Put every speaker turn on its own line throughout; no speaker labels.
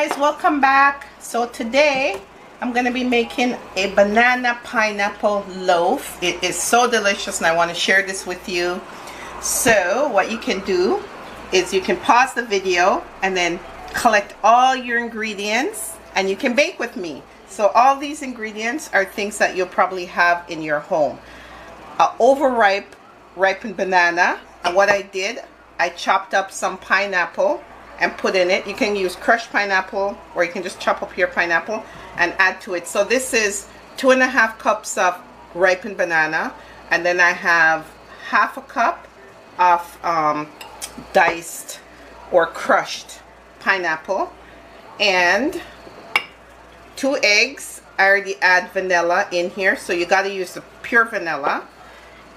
guys welcome back. So today I'm gonna be making a banana pineapple loaf. It is so delicious and I want to share this with you. So what you can do is you can pause the video and then collect all your ingredients and you can bake with me. So all these ingredients are things that you'll probably have in your home. A overripe ripened banana. And what I did I chopped up some pineapple and put in it. You can use crushed pineapple or you can just chop up your pineapple and add to it. So this is two and a half cups of ripened banana and then I have half a cup of um, diced or crushed pineapple and two eggs. I already add vanilla in here so you got to use the pure vanilla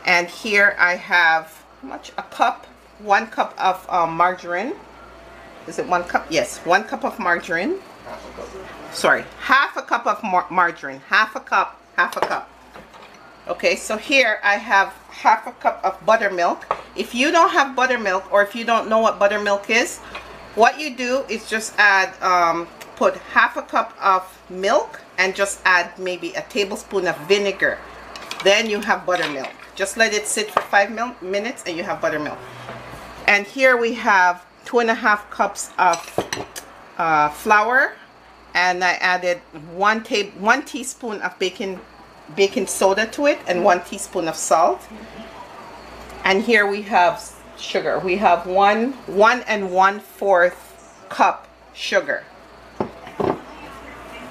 and here I have much a cup one cup of um, margarine is it one cup? Yes, one cup of margarine. Sorry, half a cup of mar margarine. Half a cup, half a cup. Okay, so here I have half a cup of buttermilk. If you don't have buttermilk or if you don't know what buttermilk is, what you do is just add, um, put half a cup of milk and just add maybe a tablespoon of vinegar. Then you have buttermilk. Just let it sit for five minutes and you have buttermilk. And here we have two and a half cups of uh, flour and I added one table one teaspoon of baking baking soda to it and one teaspoon of salt. And here we have sugar. We have one one and one fourth cup sugar.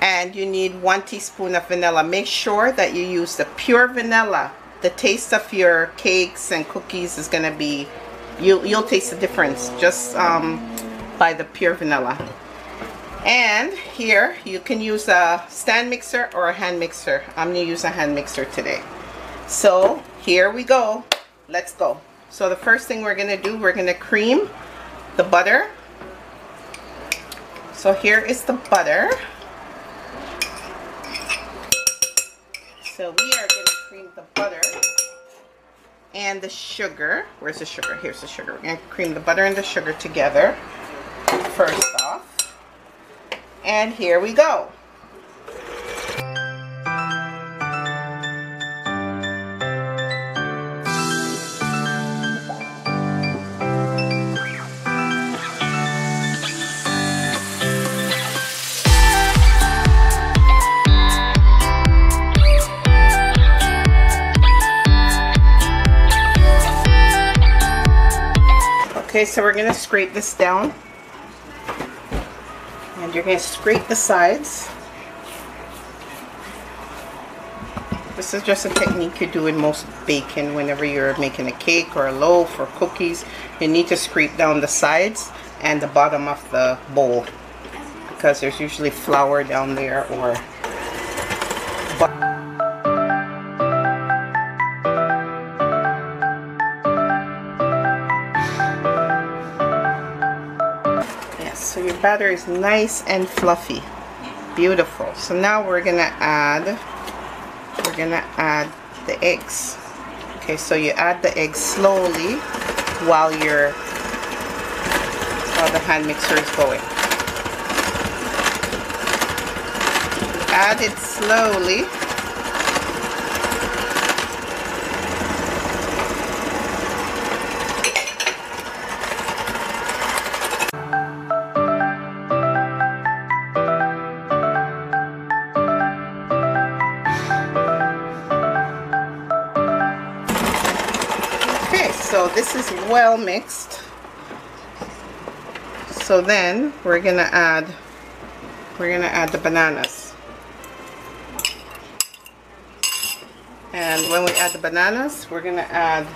And you need one teaspoon of vanilla. Make sure that you use the pure vanilla. The taste of your cakes and cookies is going to be you, you'll taste the difference just um, by the pure vanilla. And here you can use a stand mixer or a hand mixer. I'm going to use a hand mixer today. So here we go. Let's go. So the first thing we're going to do, we're going to cream the butter. So here is the butter. So we are going to cream the butter and the sugar. Where's the sugar? Here's the sugar. We're going to cream the butter and the sugar together first off. And here we go. Okay, so we're going to scrape this down. And you're going to scrape the sides. This is just a technique you do in most baking whenever you're making a cake or a loaf or cookies. You need to scrape down the sides and the bottom of the bowl because there's usually flour down there or batter is nice and fluffy. Beautiful. So now we're gonna add we're gonna add the eggs. Okay so you add the eggs slowly while you're while the hand mixer is going. Add it slowly so this is well mixed. So then we're gonna add we're gonna add the bananas. And when we add the bananas we're gonna add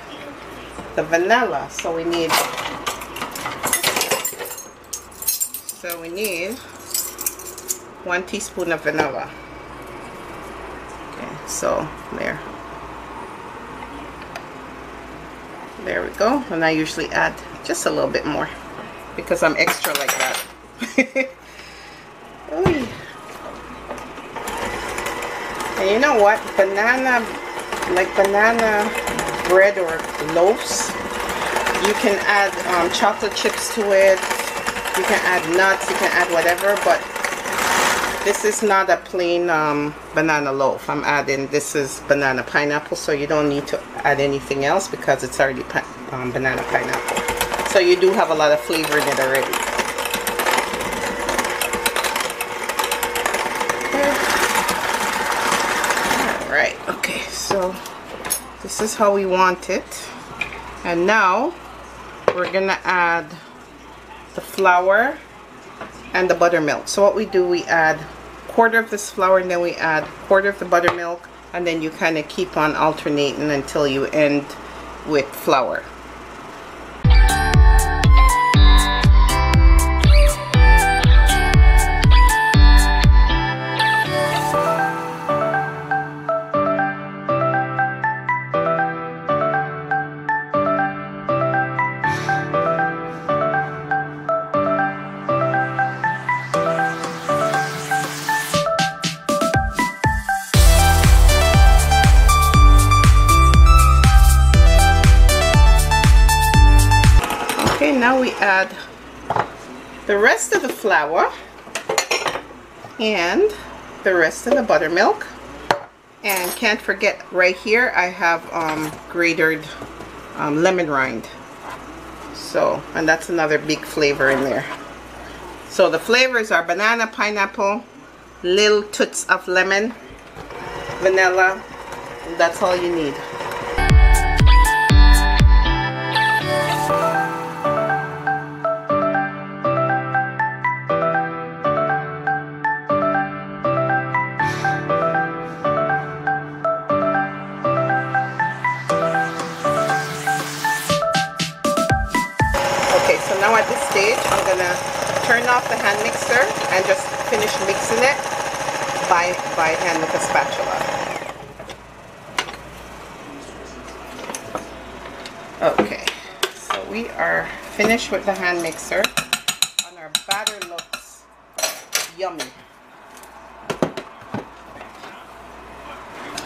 the vanilla. So we need so we need one teaspoon of vanilla. Okay so there there we go. And I usually add just a little bit more because I'm extra like that. And you know what? Banana like banana bread or loaves you can add um, chocolate chips to it. You can add nuts, you can add whatever, but this is not a plain um, banana loaf. I'm adding, this is banana pineapple, so you don't need to add anything else because it's already um, banana pineapple. So you do have a lot of flavor in it already. Alright, okay, so this is how we want it. And now we're gonna add the flour and the buttermilk. So what we do, we add quarter of this flour and then we add quarter of the buttermilk and then you kind of keep on alternating until you end with flour. The rest of the flour and the rest of the buttermilk. And can't forget right here I have um, grated um, lemon rind. So and that's another big flavor in there. So the flavors are banana pineapple little toots of lemon vanilla that's all you need by, by hand with a spatula. Okay, so we are finished with the hand mixer and our batter looks yummy.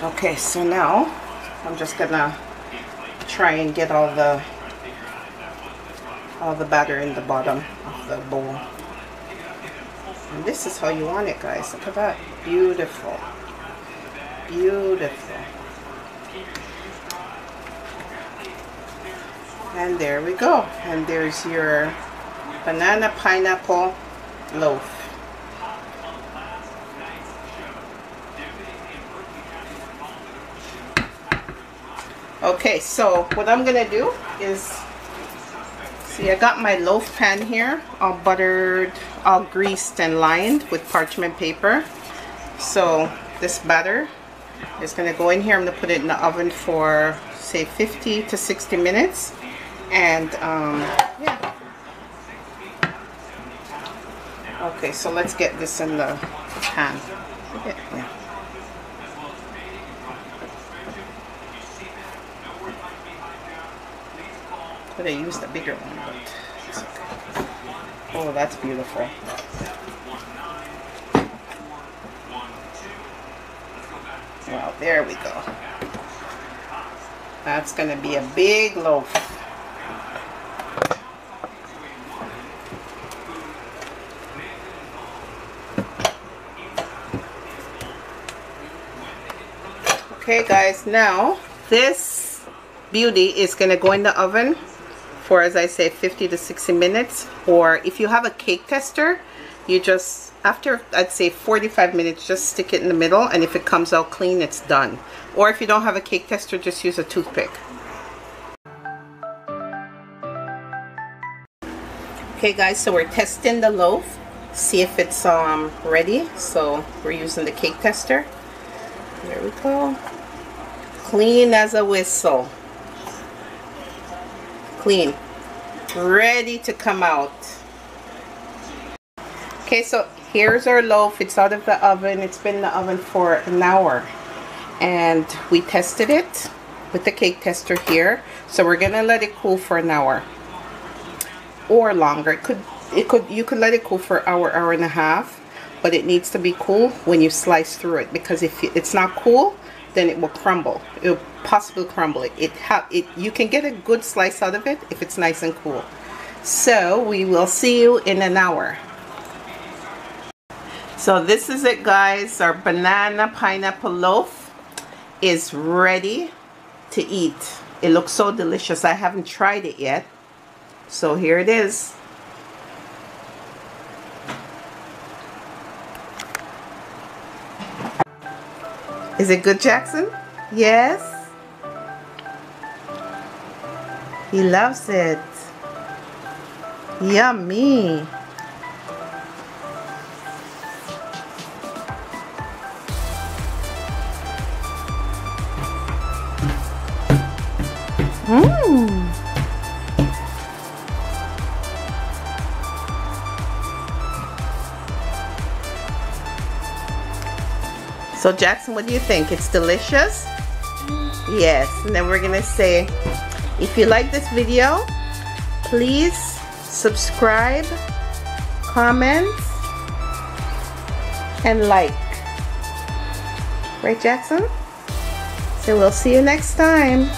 Okay, so now I'm just gonna try and get all the all the batter in the bottom of the bowl. And this is how you want it, guys. Look at that. Beautiful. Beautiful. And there we go. And there's your banana pineapple loaf. Okay, so what I'm going to do is See, I got my loaf pan here, all buttered, all greased and lined with parchment paper. So this batter is going to go in here. I'm to put it in the oven for, say, 50 to 60 minutes. And, um, yeah. Okay, so let's get this in the pan. Yeah. Could have used bigger one. Oh, that's beautiful. Well, there we go. That's going to be a big loaf. Okay guys, now this beauty is going to go in the oven for as I say 50 to 60 minutes. Or if you have a cake tester you just after I'd say 45 minutes just stick it in the middle and if it comes out clean it's done. Or if you don't have a cake tester just use a toothpick. Okay guys so we're testing the loaf see if it's um ready. So we're using the cake tester. There we go. Clean as a whistle clean. Ready to come out. Okay so here's our loaf. It's out of the oven. It's been in the oven for an hour. And we tested it with the cake tester here. So we're gonna let it cool for an hour or longer. It could it could you could let it cool for an hour hour and a half but it needs to be cool when you slice through it because if it's not cool then it will crumble. It possibly crumble. It, it, it You can get a good slice out of it if it's nice and cool. So we will see you in an hour. So this is it guys. Our banana pineapple loaf is ready to eat. It looks so delicious. I haven't tried it yet. So here it is. Is it good, Jackson? Yes? He loves it. Yummy. Mmm. So Jackson, what do you think? It's delicious? Mm. Yes. And then we're going to say, if you like this video, please subscribe, comment, and like. Right, Jackson? So we'll see you next time.